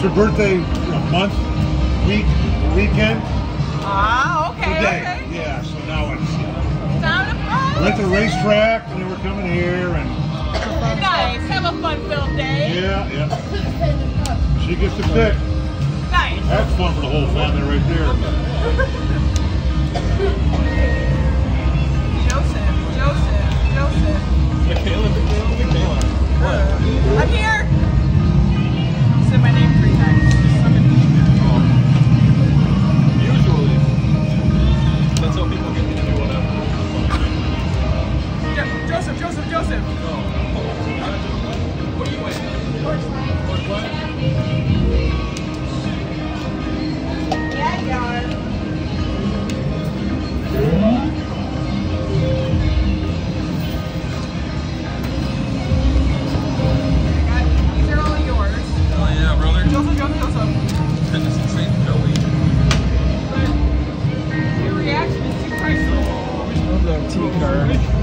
It's her birthday, a month, week, weekend, Ah, okay, today. okay. Yeah, so now it's, Sound of fun. went to the racetrack and they were coming here and, Nice. Have a fun-filled day. yeah, yeah. She gets to pick. Nice. That's fun for the whole family right there. Joseph, Joseph, Joseph. Michaela, Michaela, Michaela. What? I'm here said my name three times. Oh. Usually. That's how people get to do whatever. Yeah, Joseph, Joseph, Joseph! Oh, no. What are you waiting? Porch light. Yeah. sneaker.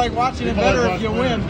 Like watching it better if you win.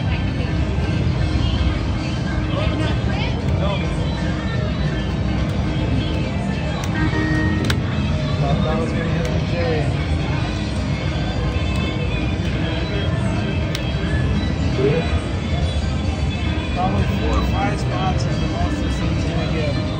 Probably four or five spots and the most this team's gonna give.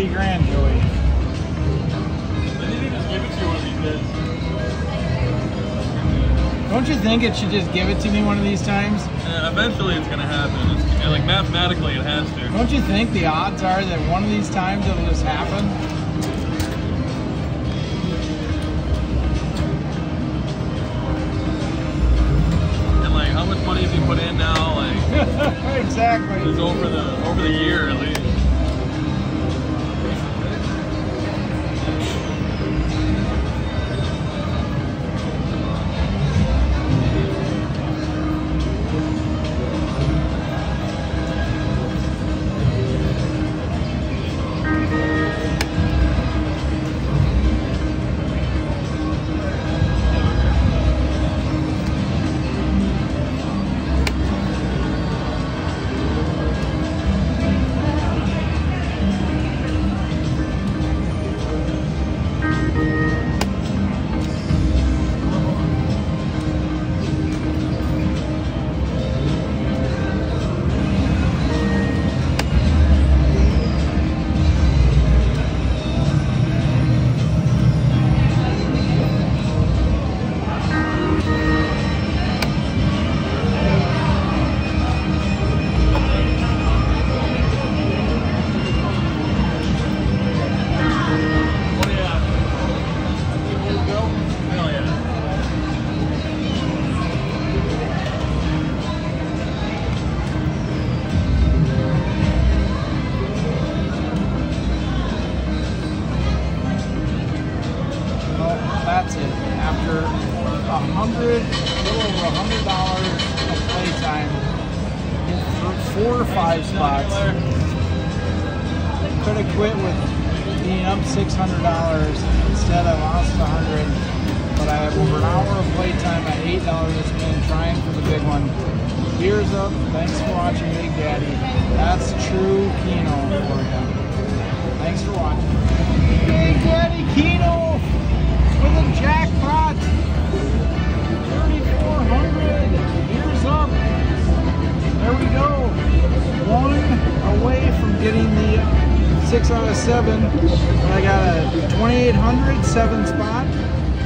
30 grand, Joey. Don't you think it should just give it to me one of these times? Uh, eventually it's gonna happen. It's, like mathematically it has to. Don't you think the odds are that one of these times it'll just happen? And like how much money have you put in now? Like exactly. it's over the watching, Big Daddy. That's true Keno for you. Thanks for watching. Big Daddy Keno with a jackpot. 3,400. Here's up. There we go. One away from getting the six out of seven. I got a 2,800 seven spot.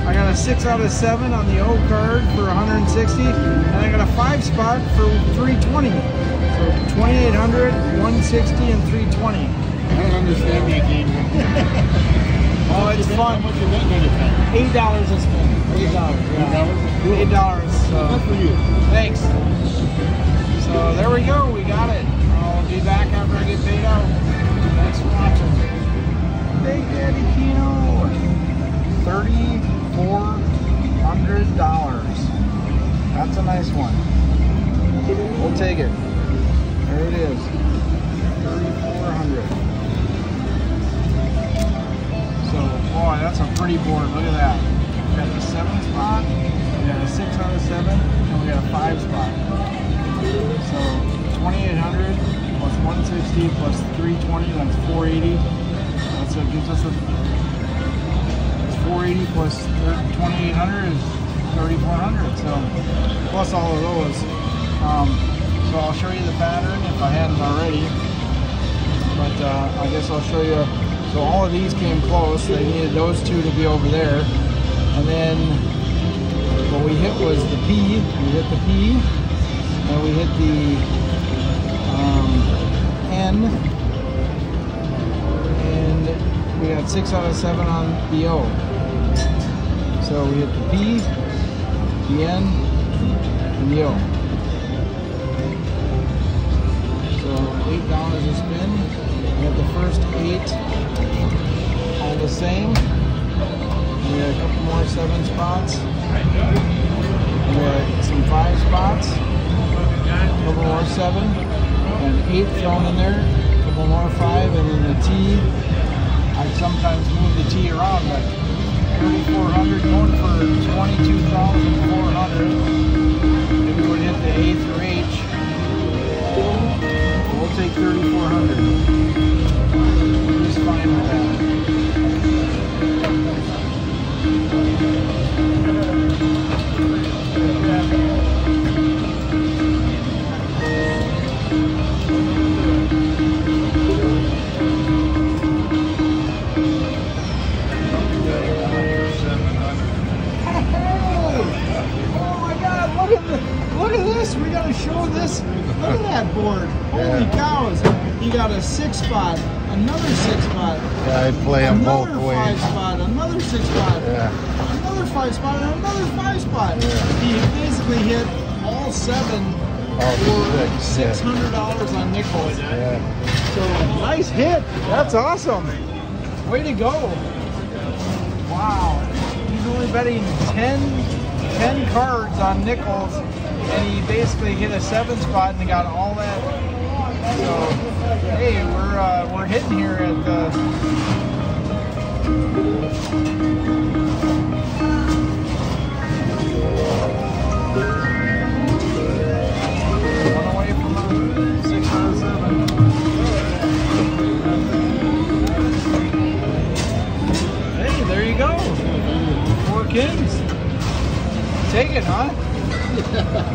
I got a six out of seven on the O card for 160. And I got a five spot for 320. So 2,800, 160, and 320. I don't understand that game. Oh, it's fun. How much you anything? Eight dollars a spin. Eight dollars. Yeah. Eight dollars. So for you. thanks. So there we go. We got it. I'll be back after I get paid out. Thanks for watching. Big Daddy Keno. Thirty-four hundred dollars. That's a nice one. We'll take it. There it is. Thirty-four hundred. So, boy, that's a pretty board. Look at that. We got the seven spot, we got a six out of seven, and we got a five spot. So, 2,800 plus 160 plus 320, that's 480. That's what gives us a. It's 480 plus 2,800 is 3,400. So, plus all of those. Um, so I'll show you the pattern if I hadn't already but uh, I guess I'll show you. So all of these came close. They needed those two to be over there, and then what we hit was the P. We hit the P, and we hit the um, N, and we got six out of seven on the O. So we hit the P, yen, and yo. So eight down dollars a spin. We have the first eight all the same. We got a couple more seven spots. We got some five spots. A couple more seven. And eight thrown in there. A couple more five. And then the T. I sometimes move the T around, but 3,400 going for 22,400. Maybe we hit the A through H. We'll take 3,400. Just fine. At this. We got to show this. Look at that board. Holy cows! You got a six spot, another six spot, Yeah, I play them both ways. another five spot, another six spot, Yeah. another five spot, and another five spot. He basically hit all seven All for six, hundred dollars on nickels. Yeah. So nice hit. That's awesome. Way to go. Wow. He's only betting 10, 10 cards on nickels and he basically hit a seven spot and got all that. So hey, we're uh, we're hitting here at the. Hey, there you go. Four kings. Take it, huh? Well,